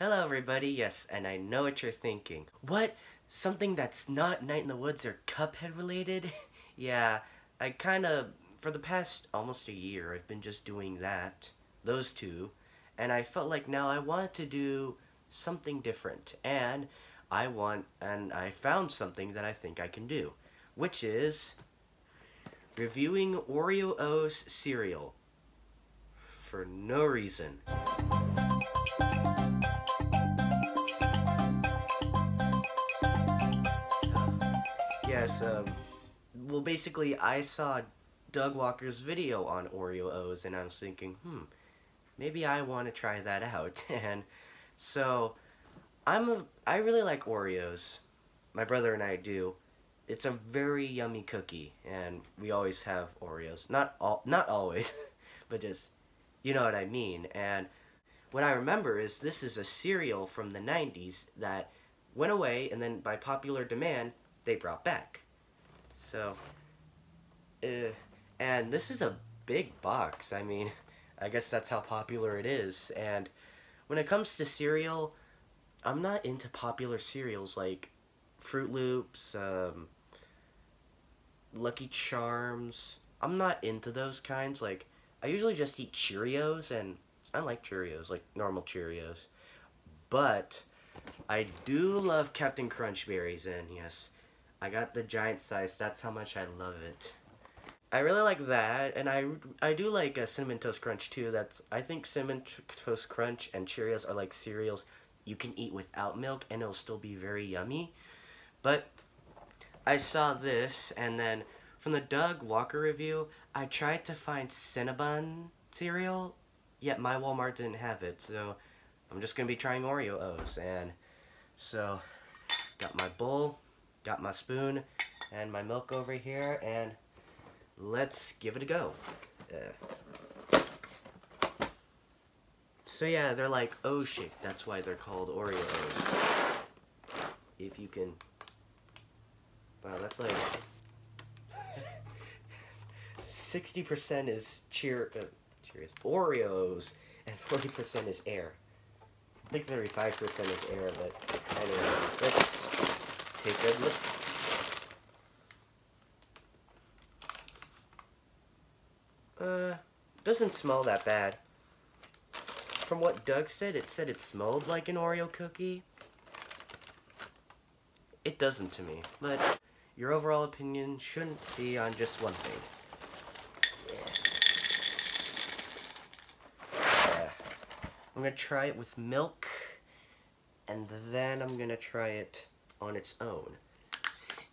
Hello everybody, yes, and I know what you're thinking. What? Something that's not Night in the Woods or Cuphead related? yeah, I kinda, for the past almost a year, I've been just doing that, those two, and I felt like now I wanted to do something different, and I want, and I found something that I think I can do, which is reviewing Oreo O's cereal for no reason. Um, well, basically, I saw Doug Walker's video on Oreo O's, and I was thinking, hmm, maybe I want to try that out. and so, I'm a, I really like Oreos. My brother and I do. It's a very yummy cookie, and we always have Oreos. Not all, not always, but just, you know what I mean. And what I remember is this is a cereal from the 90s that went away, and then by popular demand, they brought back. So, uh, and this is a big box. I mean, I guess that's how popular it is. And when it comes to cereal, I'm not into popular cereals like Froot Loops, um, Lucky Charms. I'm not into those kinds. Like, I usually just eat Cheerios, and I like Cheerios, like normal Cheerios. But I do love Captain Crunch berries, and yes, I got the giant size. That's how much I love it. I really like that, and I, I do like a Cinnamon Toast Crunch too. That's I think Cinnamon Toast Crunch and Cheerios are like cereals you can eat without milk, and it'll still be very yummy. But I saw this, and then from the Doug Walker review, I tried to find Cinnabon cereal, yet my Walmart didn't have it, so I'm just gonna be trying Oreo O's, and so got my bowl got my spoon and my milk over here, and let's give it a go. Uh, so yeah, they're like O shaped. That's why they're called Oreos. If you can, wow, that's like sixty percent is cheer, uh, Cheerios, Oreos, and forty percent is air. I think thirty-five percent is air, but anyway, let's take a look. Uh, doesn't smell that bad. From what Doug said, it said it smelled like an Oreo cookie. It doesn't to me, but your overall opinion shouldn't be on just one thing. Yeah. I'm gonna try it with milk, and then I'm gonna try it on its own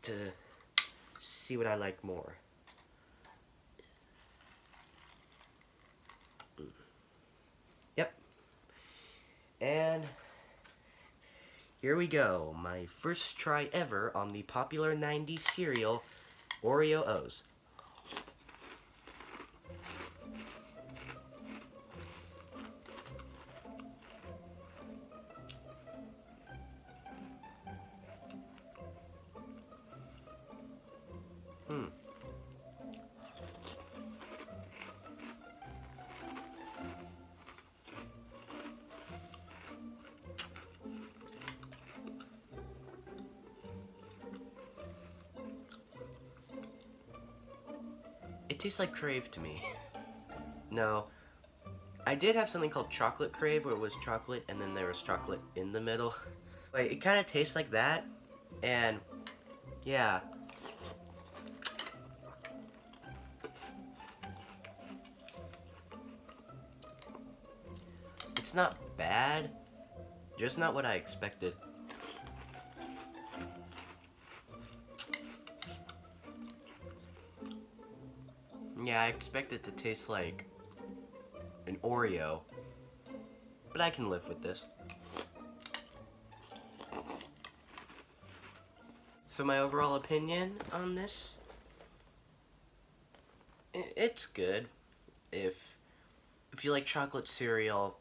to see what I like more. Yep. And here we go. My first try ever on the popular 90s cereal, Oreo O's. It tastes like Krave to me. no. I did have something called Chocolate Krave where it was chocolate and then there was chocolate in the middle. Like, it kind of tastes like that. And, yeah. It's not bad, just not what I expected. Yeah, I expect it to taste like an Oreo, but I can live with this. So my overall opinion on this, it's good. If if you like chocolate cereal,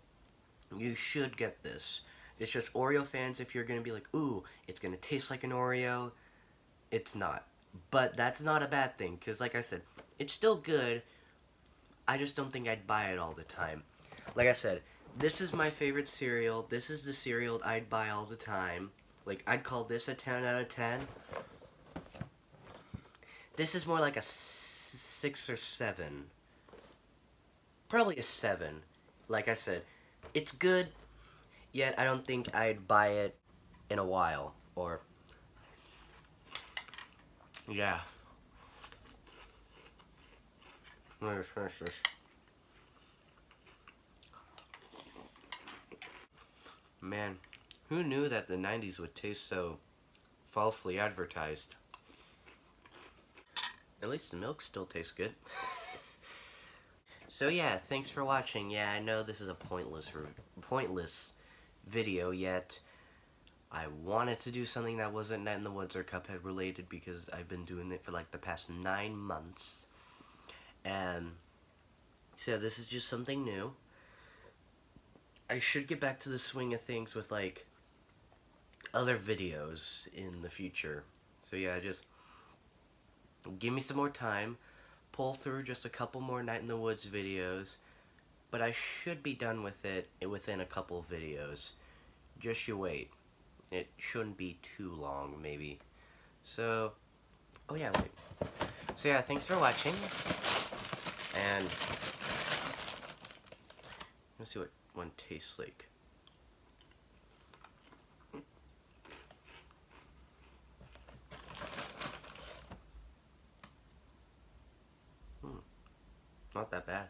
you should get this. It's just Oreo fans, if you're to be like, ooh, it's to taste like an Oreo, it's not. But that's not a bad thing, because like I said, it's still good. I just don't think I'd buy it all the time. Like I said, this is my favorite cereal. This is the cereal I'd buy all the time. Like, I'd call this a 10 out of 10. This is more like a 6 or 7. Probably a 7. Like I said, it's good, yet I don't think I'd buy it in a while. Or, yeah. Let me finish this. Man, who knew that the 90s would taste so falsely advertised? At least the milk still tastes good. so yeah, thanks for watching. Yeah, I know this is a pointless pointless video, yet I wanted to do something that wasn't Night in the Woods or Cuphead related because I've been doing it for like the past nine months. And so this is just something new. I should get back to the swing of things with like other videos in the future. So yeah, just give me some more time, pull through just a couple more Night in the Woods videos, but I should be done with it within a couple videos. Just you wait. It shouldn't be too long, maybe. So, oh yeah, wait. So yeah, thanks for watching, and let's see what one tastes like. Hmm. Not that bad.